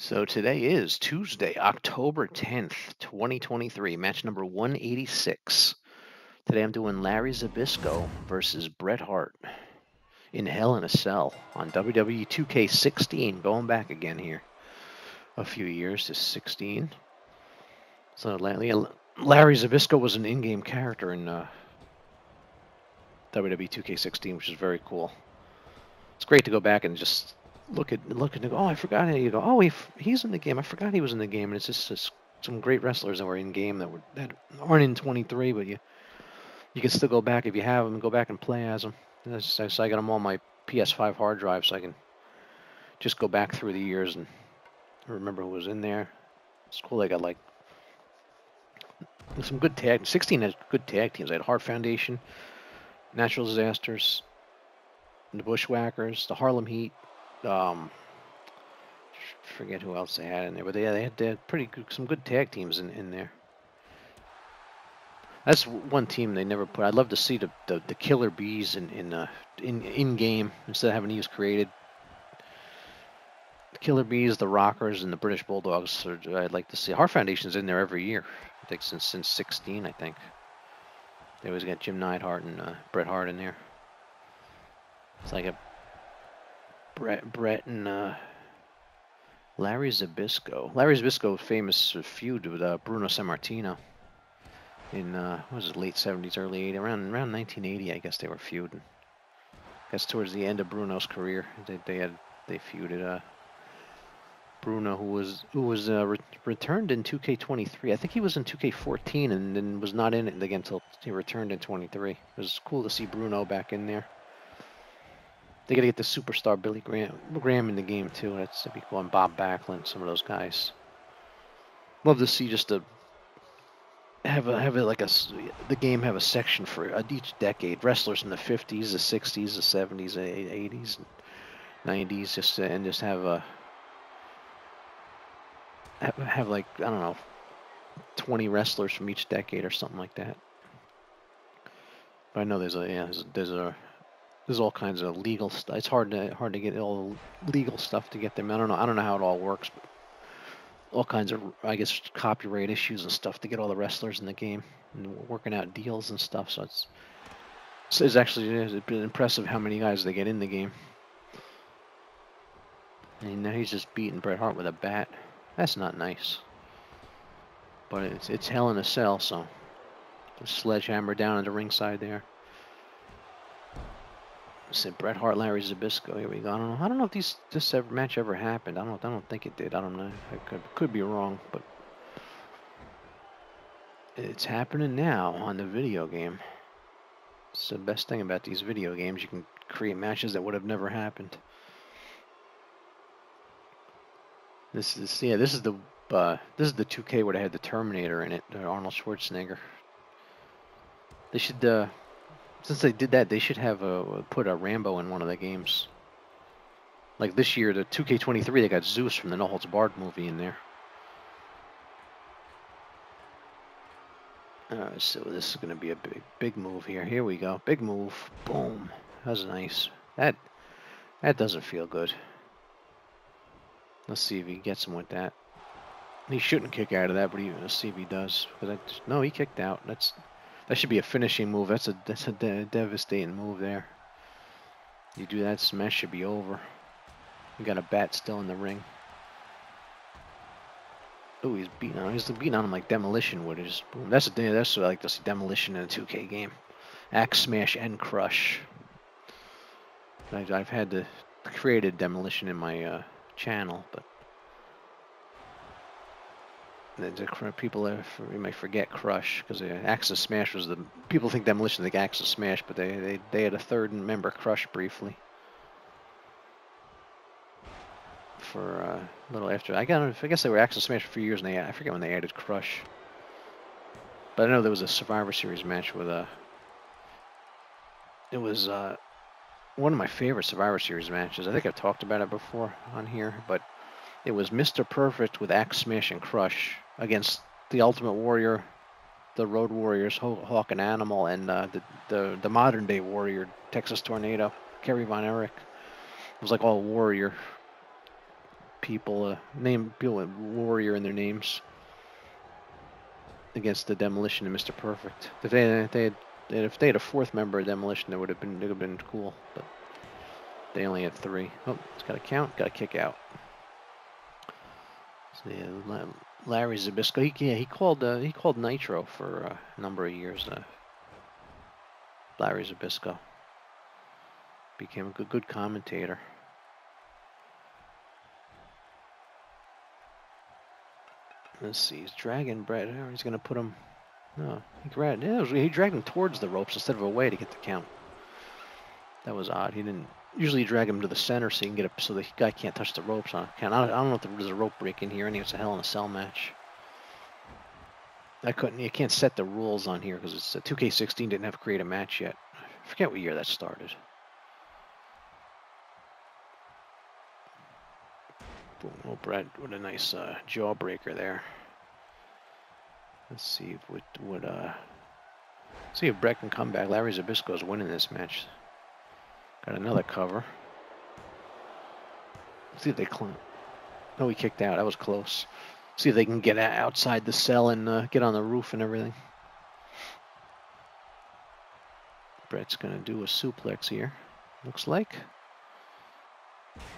So today is Tuesday, October 10th, 2023, match number 186. Today I'm doing Larry Zbyszko versus Bret Hart in Hell in a Cell on WWE 2K16. Going back again here a few years to 16. So Larry, Zbyszko was an in-game character in uh, WWE 2K16, which is very cool. It's great to go back and just look at look at go, oh I forgot you go. Oh he, he's in the game. I forgot he was in the game. And it's just, just some great wrestlers that were in game that were that aren't in 23 but you you can still go back if you have them and go back and play as them so I got them on my PS5 hard drive so I can just go back through the years and remember who was in there. It's cool they got like some good tag 16 has good tag teams. They had Hart Foundation Natural Disasters the Bushwhackers the Harlem Heat um, forget who else they had in there, but yeah, they had, they had pretty good, some good tag teams in, in there. That's one team they never put. I'd love to see the, the, the Killer Bees in in uh, in in game instead of having these created. The Killer Bees, the Rockers, and the British Bulldogs. I'd like to see. Hart Foundation's in there every year. I think since since 16. I think they always got Jim Neidhart and uh, Bret Hart in there. It's like a Bret, Bret and uh, Larry Zbyszko. Larry Zbyszko, famous feud with uh, Bruno Sammartino in uh, what was it, late 70s, early 80s, around around 1980, I guess they were feuding. I guess towards the end of Bruno's career, they they had they feuded. Uh, Bruno, who was who was uh, re returned in 2K23. I think he was in 2K14 and then was not in it again until he returned in 23. It was cool to see Bruno back in there. They got to get the superstar Billy Graham, Graham in the game too. That's to be cool. And Bob Backlund, some of those guys. Love to see just a have a have it like a the game have a section for each decade. Wrestlers in the 50s, the 60s, the 70s, the 80s, 90s, just and just have a have, like I don't know 20 wrestlers from each decade or something like that. But I know there's a yeah there's, there's a there's all kinds of legal stuff. It's hard to hard to get all the legal stuff to get them. I don't know. I don't know how it all works, but all kinds of I guess copyright issues and stuff to get all the wrestlers in the game and working out deals and stuff. So it's so it's actually it's been impressive how many guys they get in the game. And now he's just beating Bret Hart with a bat. That's not nice. But it's it's hell in a cell, so sledgehammer down at the ringside there said Bret Hart, Larry Zbyszko. Here we go. I don't know. I don't know if these this ever, match ever happened. I don't. I don't think it did. I don't know. I could could be wrong, but it's happening now on the video game. It's the best thing about these video games. You can create matches that would have never happened. This is yeah. This is the uh, this is the 2K where they had the Terminator in it, Arnold Schwarzenegger. They should uh, since they did that, they should have a, put a Rambo in one of the games. Like this year, the 2K23, they got Zeus from the No Holds Barred movie in there. Uh, so this is going to be a big, big move here. Here we go. Big move. Boom. That was nice. That, that doesn't feel good. Let's see if he gets him with that. He shouldn't kick out of that, but he, let's see if he does. no, he kicked out. That's that should be a finishing move. That's a that's a de devastating move there. You do that, smash should be over. You got a bat still in the ring. Oh, he's beating on. He's beating on him like demolition would. Just boom. That's a that's what I like to see demolition in a 2K game. Axe smash and crush. I've, I've had to create a demolition in my uh, channel, but the people you might forget Crush because Axis Smash was the people think Demolition think Axis Smash, but they they they had a third member Crush briefly for uh, a little after. I got I guess they were Axis Smash for a few years, and they I forget when they added Crush. But I know there was a Survivor Series match with a. Uh, it was uh, one of my favorite Survivor Series matches. I think I've talked about it before on here, but it was Mr. Perfect with Axe Smash and Crush against the Ultimate Warrior, the Road Warriors, Hawk and Animal, and uh, the, the the modern day Warrior, Texas Tornado, Kerry Von Erich. It was like all Warrior. people, uh, name people with warrior in their names against the demolition and Mr. Perfect. If they, if they had if they had a fourth member of demolition, that would have been it would have been cool. But they only had three. Oh, it's got to count. Got to kick out. So yeah, Larry Zbyszko. He yeah he called uh, he called Nitro for a number of years. Uh, Larry Zbyszko became a good good commentator. Let's see. He's dragging Bret. He's going to put him. No, he grabbed. Yeah, he dragged him towards the ropes instead of away to get the count. That was odd. He didn't usually drag him to the center so you can get up so the guy can't touch the ropes on count. I don't know if there's a rope break in here. I think it's a Hell in a Cell match. I couldn't. You can't set the rules on here because it's a 2K16 didn't have to create a match yet. I forget what year that started. Boom. Oh, Bret, what a nice uh, jawbreaker there. Let's see if what would uh see if Bret can come back. Larry Zbyszko is winning this match. Got another cover. Let's see if they climb. Oh, he kicked out. That was close. See if they can get outside the cell and uh, get on the roof and everything. Bret's gonna do a suplex here. Looks like.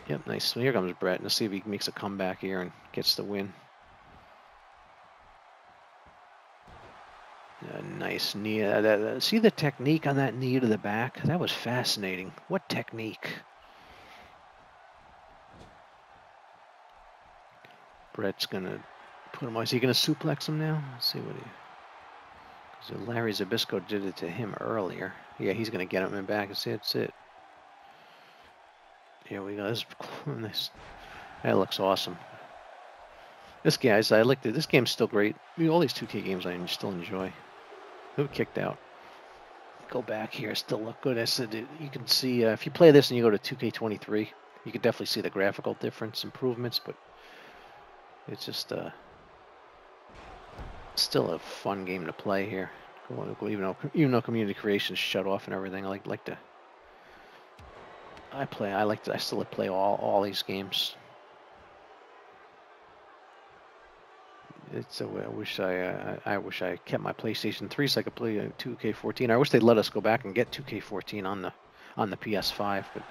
Yep, nice. So here comes Bret. Let's see if he makes a comeback here and gets the win. A nice knee. Uh, that, uh, see the technique on that knee to the back? That was fascinating. What technique? Bret's gonna put him. on. Is he gonna suplex him now? Let's see what he. So Larry Zbyszko did it to him earlier. Yeah, he's gonna get him in the back. See, that's it. Here we go. This, this that looks awesome. This guys, I like This game's still great. I mean, all these 2K games I still enjoy. Who kicked out? Go back here. Still look good. I said you can see uh, if you play this and you go to 2K23, you can definitely see the graphical difference, improvements, but it's just uh, still a fun game to play here. Even though even though community creation shut off and everything, I like like to I play. I like. To, I still play all all these games. It's a, I wish I uh, I wish I kept my PlayStation 3 so I could play 2K14. I wish they'd let us go back and get 2K14 on the on the PS5, but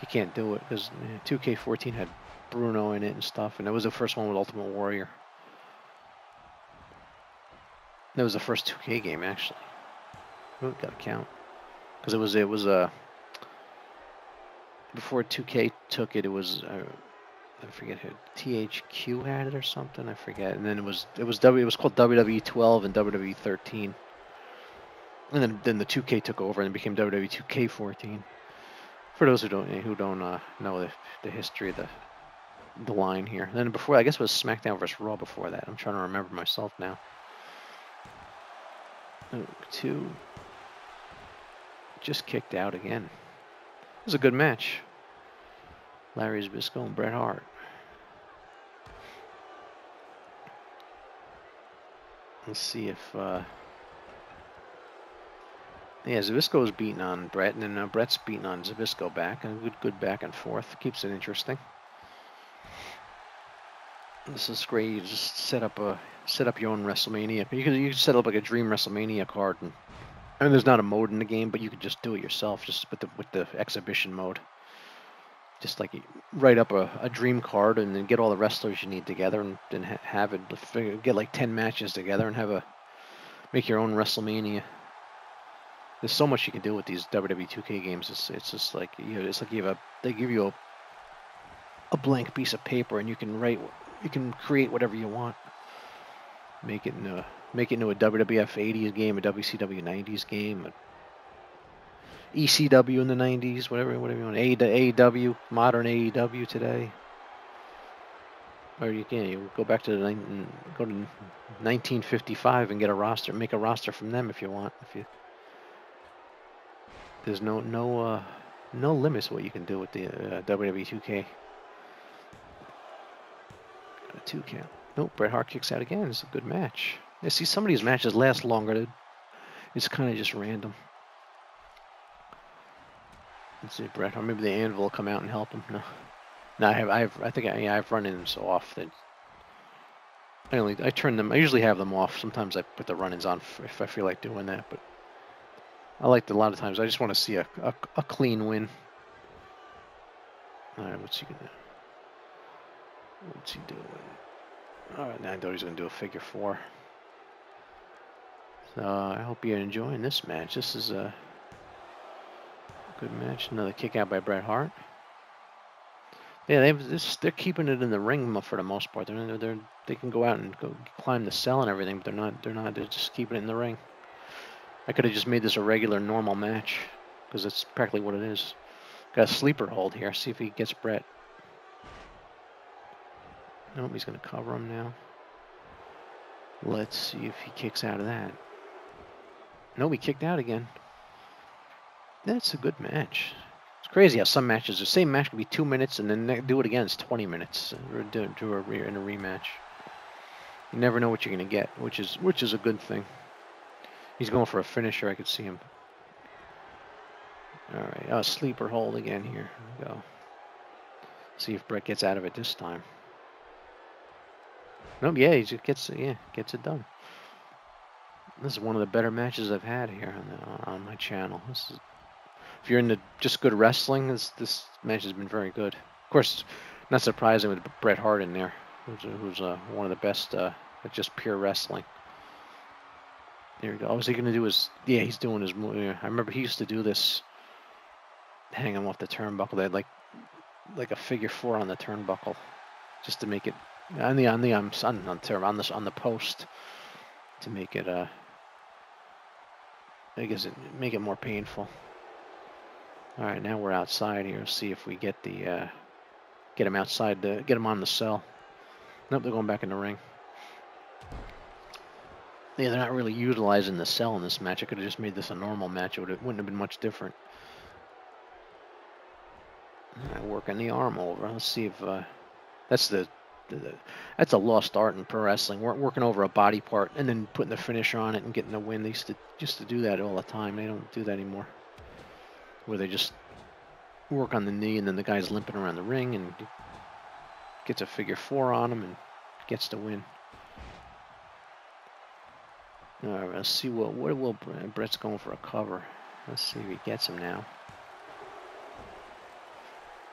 you can't do it because 2K14 had Bruno in it and stuff, and it was the first one with Ultimate Warrior. That was the first 2K game actually. Oh, got to count because it was it was a uh, before 2K took it, it was uh, I forget who THQ had it or something. I forget. And then it was it was W. It was called WWE 12 and WWE 13. And then then the 2K took over and it became WWE 2K14. For those who don't who don't uh, know the, the history of the the line here. And then before I guess it was SmackDown versus Raw before that. I'm trying to remember myself now. Oh, two. Just kicked out again. It was a good match. Larry Zbyszko and Bret Hart. Let's see if, uh, yeah, Zbyszko is beating on Bret, and then uh, Bret's beating on Zbyszko back, and good, good back and forth. Keeps it interesting. This is great. You just set up a set up your own WrestleMania. You can you can set up like a Dream WrestleMania card and I mean, there's not a mode in the game, but you could just do it yourself, just with the with the exhibition mode. Just like write up a, a dream card and then get all the wrestlers you need together and have it get like ten matches together and have a make your own WrestleMania. There's so much you can do with these WWE 2K games. It's it's just like you know, it's like you have a they give you a a blank piece of paper and you can write you can create whatever you want. Make it in a Make it into a WWF 80s game, a WCW 90s game, a ECW in the 90s, whatever, whatever you want. AEW, modern AEW today. Or you can you go back to the go to 1955 and get a roster, make a roster from them if you want. If you there's no no uh, no limits what you can do with the uh, WWE 2K. Got a two count. Nope, Bret Hart kicks out again. It's a good match. I see some of these matches last longer. It's kind of just random. Let's see, Bret, or maybe the Anvil will come out and help him. No. No, I have. I have. I think I, yeah, I've run in so often. I only I turn them. I usually have them off. Sometimes I put the run-ins on if, I feel like doing that. But I like a lot of times. I just want to see a, a, a clean win. All right, what's he gonna? What's he doing? All right, now I thought he was gonna do a figure four. So I hope you're enjoying this match. This is a good match. Another kick out by Bret Hart. Yeah, they've this, they're keeping it in the ring for the most part. They're, they're they can go out and go climb the cell and everything, but they're not they're not they're just keeping it in the ring. I could have just made this a regular normal match because that's practically what it is. Got a sleeper hold here. See if he gets Bret. Nope, he's going to cover him now. Let's see if he kicks out of that. No, he kicked out again. That's a good match. It's crazy how some matches, the same match can be two minutes, and then do it again, it's 20 minutes. Uh, do, do a re, in a rematch. You never know what you're going to get, which is which is a good thing. He's going for a finisher. I could see him. All right, oh, sleeper hold again here. we go. See if Bret gets out of it this time. Nope, yeah, he just gets yeah gets it done. This is one of the better matches I've had here on the, on my channel. This is if you're into just good wrestling, this this match has been very good. Of course, not surprising with Bret Hart in there, who's, who's uh, one of the best uh, at just pure wrestling. There we go. All he going to do is, yeah, he's doing his. I remember he used to do this, hang him off the turnbuckle. They had like, like a figure four on the turnbuckle, just to make it on the on the um, on on, on this on the post to make it uh. I guess it make it more painful. All right, now we're outside here. See if we get the uh, get him outside to get him on the cell. Nope, they're going back in the ring. Yeah, they're not really utilizing the cell in this match. I could have just made this a normal match. It, would, wouldn't have been much different. Right, working the arm over. Let's see if uh, that's the, the, that's a lost art in pro wrestling. We're working over a body part and then putting the finisher on it and getting the win. They used to used to do that all the time. They don't do that anymore where they just work on the knee and then the guy's limping around the ring and gets a figure four on him and gets the win. All right, let's see what what will Bret's going for a cover. Let's see if he gets him now.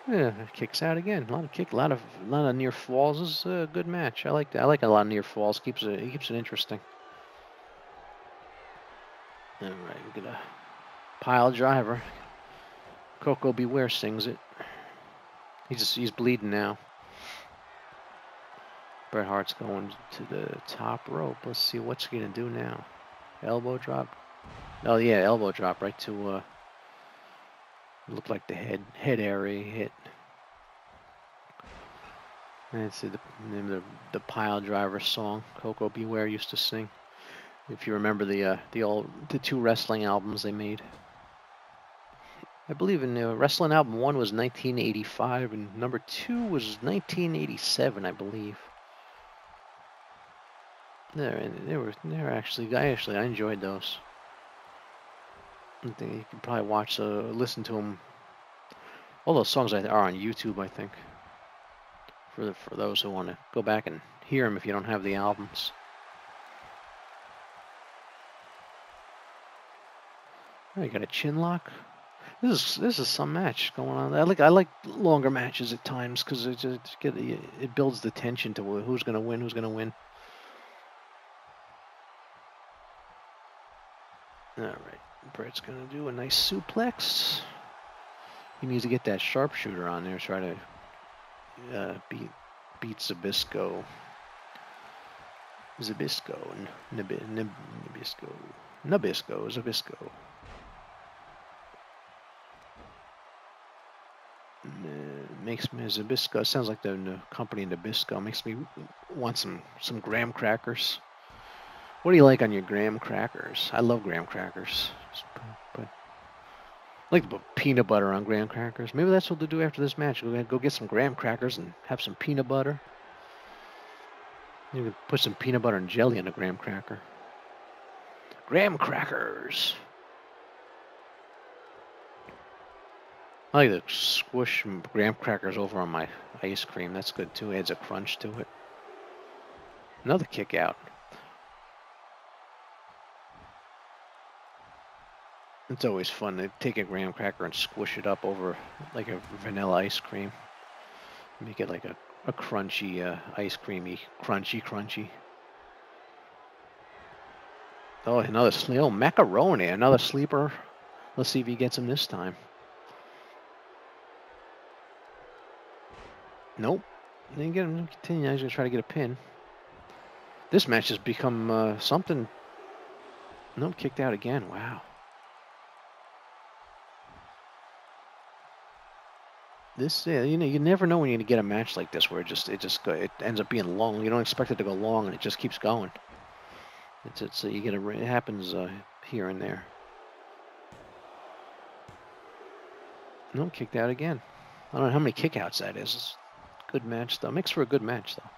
Yeah, kicks out again. A lot of kick, a lot of a lot of near falls. This is a good match. I like that. I like a lot of near falls. Keeps it keeps it interesting. All right, we got a pile driver. Koko B. Ware sings it. He's he's bleeding now. Bret Hart's going to the top rope. Let's see what's he gonna do now. Elbow drop. Oh yeah, elbow drop right to uh look like the head head area hit. That's the name the, the pile driver song Koko B. Ware used to sing. If you remember the uh, the old the two wrestling albums they made. I believe in the wrestling album one was 1985 and number two was 1987, I believe. There, they were, they were actually, I actually, I enjoyed those. I think you can probably watch, uh, listen to them. All those songs are on YouTube, I think. For the, for those who want to go back and hear them if you don't have the albums. I got a chin lock. This is this is some match going on. I like I like longer matches at times because it just get it builds the tension to who's going to win, who's going to win. All right, Bret's going to do a nice suplex. He needs to get that sharpshooter on there. Try to uh, beat beat Zbyszko. Zbyszko, Nabisco, Nabisco, Zbyszko. Makes me Zbyszko. Sounds like the company in Nabisco. Makes me want some some graham crackers. What do you like on your graham crackers? I love graham crackers. But I like to put peanut butter on graham crackers. Maybe that's what to do after this match. Go go get some graham crackers and have some peanut butter. You can put some peanut butter and jelly on a graham cracker. Graham crackers. I like to squish graham crackers over on my ice cream. That's good too. Adds a crunch to it. Another kick out. It's always fun to take a graham cracker and squish it up over like a vanilla ice cream. Make it like a, a crunchy, uh, ice creamy, crunchy, crunchy. Oh, another oh, macaroni, another sleeper. Let's see if he gets him this time. Nope. Didn't get him. Continue. He's gonna try to get a pin. This match has become uh, something. Nope, kicked out again. Wow. This, you know, you never know when you're gonna get a match like this where it just, it just, it ends up being long. You don't expect it to go long, and it just keeps going. It's, it's, uh, you get a, it happens uh, here and there. No, kicked out again. I don't know how many kickouts that is. Good match though. Makes for a good match though.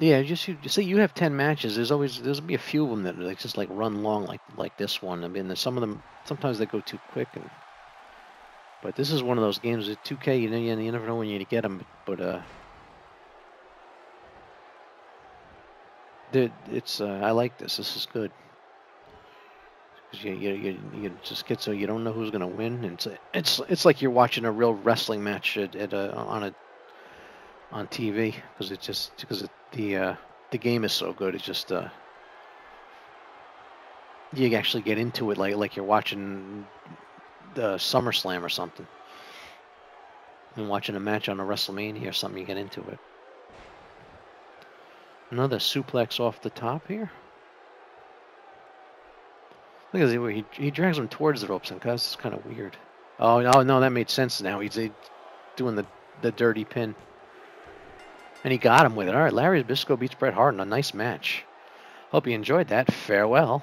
Yeah, just you, you see, you have ten matches. There's always there's gonna be a few of them that like just like run long, like like this one. I mean, some of them sometimes they go too quick, and but this is one of those games with 2K. You know, you, never know when you get them, but uh, it's uh, I like this. This is good. You, you, you, you just get so you don't know who's going to win. It's, it's it's like you're watching a real wrestling match at, at a, on a on TV because it just because it, the uh, the game is so good. It's just uh, you actually get into it like like you're watching the SummerSlam or something. And watching a match on a WrestleMania or something, you get into it. Another suplex off the top here. Look at he, he drags him towards the ropes, and that's kind of weird. Oh no, no, that made sense now. He's, doing the the dirty pin, and he got him with it. All right, Larry Zbyszko beats Bret Hart in a nice match. Hope you enjoyed that. Farewell.